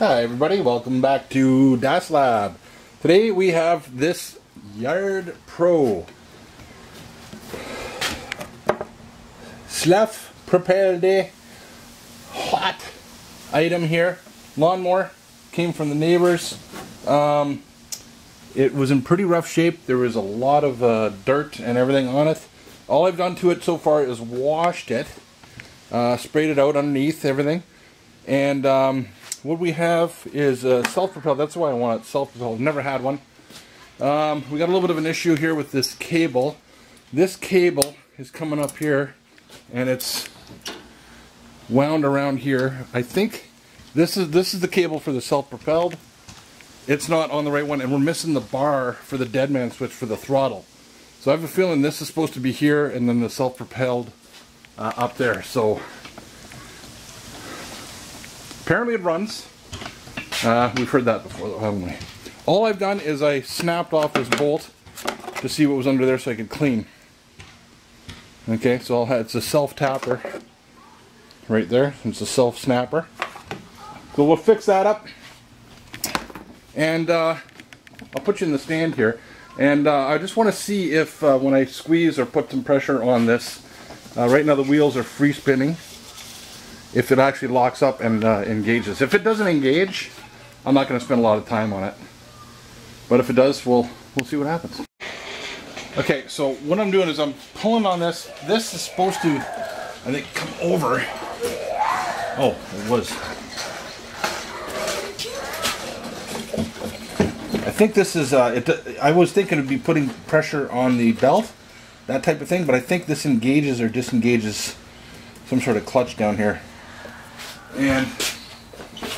Hi everybody, welcome back to Das Lab. Today we have this Yard Pro Sluff Propelled hot item here. Lawnmower came from the neighbors. Um, it was in pretty rough shape. There was a lot of uh, dirt and everything on it. All I've done to it so far is washed it, uh, sprayed it out underneath everything, and um, what we have is uh, self-propelled. That's why I want it self-propelled. Never had one. Um, we got a little bit of an issue here with this cable. This cable is coming up here, and it's wound around here. I think this is this is the cable for the self-propelled. It's not on the right one, and we're missing the bar for the deadman switch for the throttle. So I have a feeling this is supposed to be here, and then the self-propelled uh, up there. So Apparently it runs. Uh, we've heard that before haven't we? All I've done is I snapped off this bolt to see what was under there so I could clean. Okay, so I'll have, it's a self-tapper right there. It's a self-snapper. So we'll fix that up. And uh, I'll put you in the stand here. And uh, I just want to see if uh, when I squeeze or put some pressure on this, uh, right now the wheels are free spinning if it actually locks up and uh, engages. If it doesn't engage, I'm not going to spend a lot of time on it. But if it does, we'll, we'll see what happens. Okay, so what I'm doing is I'm pulling on this. This is supposed to, I think, come over. Oh, it was. I think this is, uh, it, I was thinking it'd be putting pressure on the belt, that type of thing, but I think this engages or disengages some sort of clutch down here. And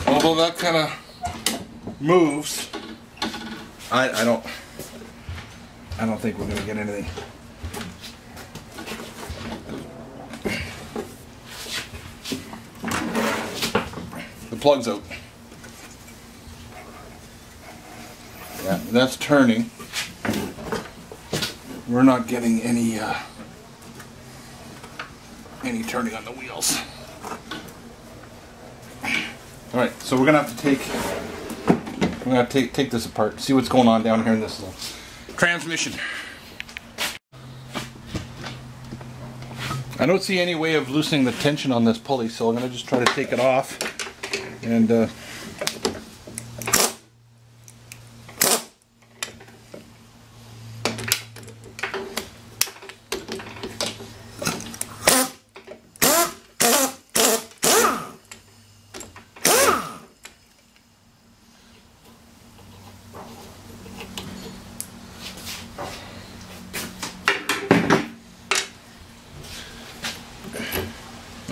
although that kind of moves, I, I don't I don't think we're to get anything. The plug's out. Yeah, that's turning. We're not getting any uh, any turning on the wheels. All right, so we're gonna have to take we're gonna take take this apart, see what's going on down here in this little transmission. I don't see any way of loosening the tension on this pulley, so I'm gonna just try to take it off and uh,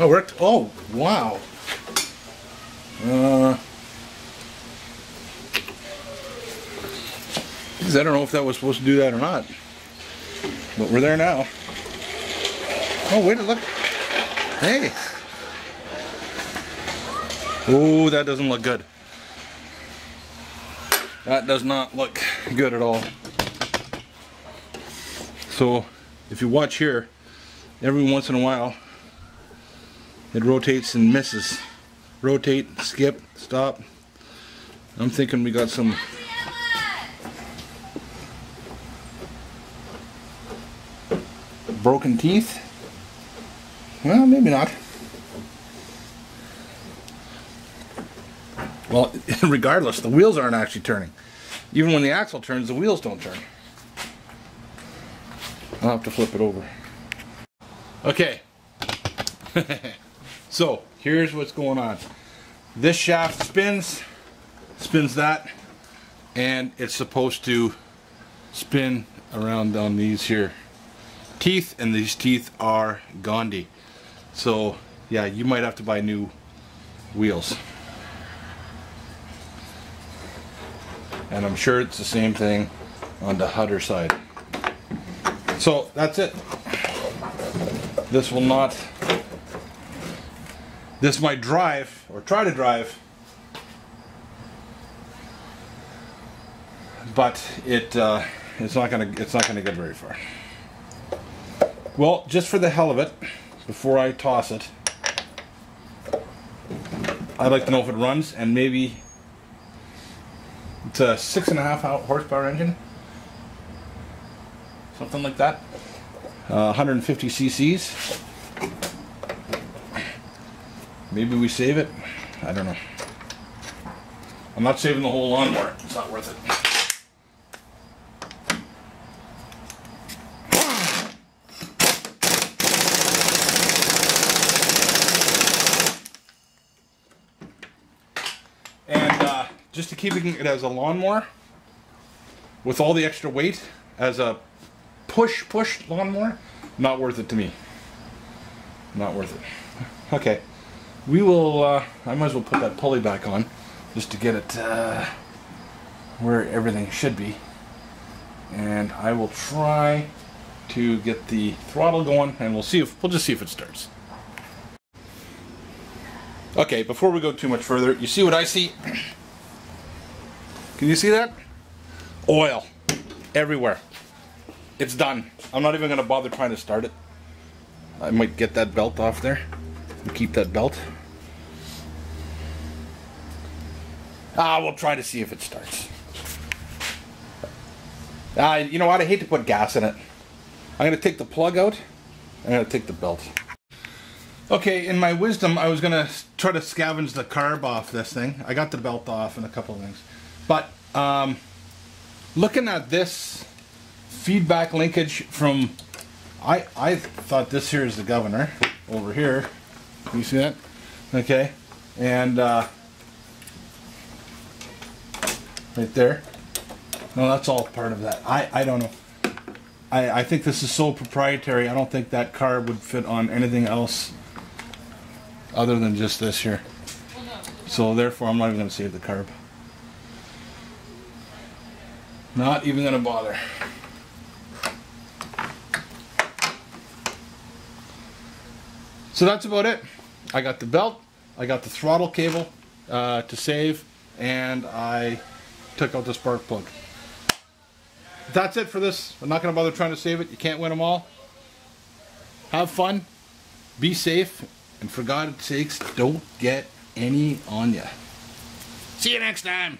Oh, worked. Oh, wow. Uh, I don't know if that was supposed to do that or not. But we're there now. Oh, wait a look. Hey. Oh, that doesn't look good. That does not look good at all. So, if you watch here, every once in a while, it rotates and misses. Rotate, skip, stop. I'm thinking we got some broken teeth. Well, maybe not. Well, regardless, the wheels aren't actually turning. Even when the axle turns, the wheels don't turn. I'll have to flip it over. Okay. So here's what's going on. This shaft spins, spins that, and it's supposed to spin around on these here teeth, and these teeth are Gondi. So yeah, you might have to buy new wheels. And I'm sure it's the same thing on the Hutter side. So that's it. This will not this might drive, or try to drive, but it uh, it's not gonna it's not gonna get very far. Well, just for the hell of it, before I toss it, I'd like to know if it runs, and maybe It's a six and a half horsepower engine, something like that. Uh, 150 cc's. Maybe we save it. I don't know. I'm not saving the whole lawnmower. It's not worth it. And uh, just to keep it as a lawnmower, with all the extra weight, as a push push lawnmower, not worth it to me. Not worth it. Okay, we will. Uh, I might as well put that pulley back on just to get it uh, where everything should be. And I will try to get the throttle going and we'll see if we'll just see if it starts. Okay, before we go too much further, you see what I see? Can you see that? Oil everywhere. It's done. I'm not even going to bother trying to start it. I might get that belt off there and keep that belt. Ah, we'll try to see if it starts. Ah, you know what? I hate to put gas in it. I'm going to take the plug out. I'm going to take the belt. Okay, in my wisdom, I was going to try to scavenge the carb off this thing. I got the belt off and a couple of things. But um, looking at this feedback linkage from... I, I thought this here is the governor over here. You see that? Okay. And... Uh, right there. No, that's all part of that. I, I don't know. I, I think this is so proprietary. I don't think that carb would fit on anything else other than just this here. So therefore, I'm not even going to save the carb. Not even going to bother. So that's about it. I got the belt, I got the throttle cable uh, to save, and I took out the spark plug. That's it for this. I'm not going to bother trying to save it. You can't win them all. Have fun. Be safe. And for God's sakes, don't get any on you. See you next time.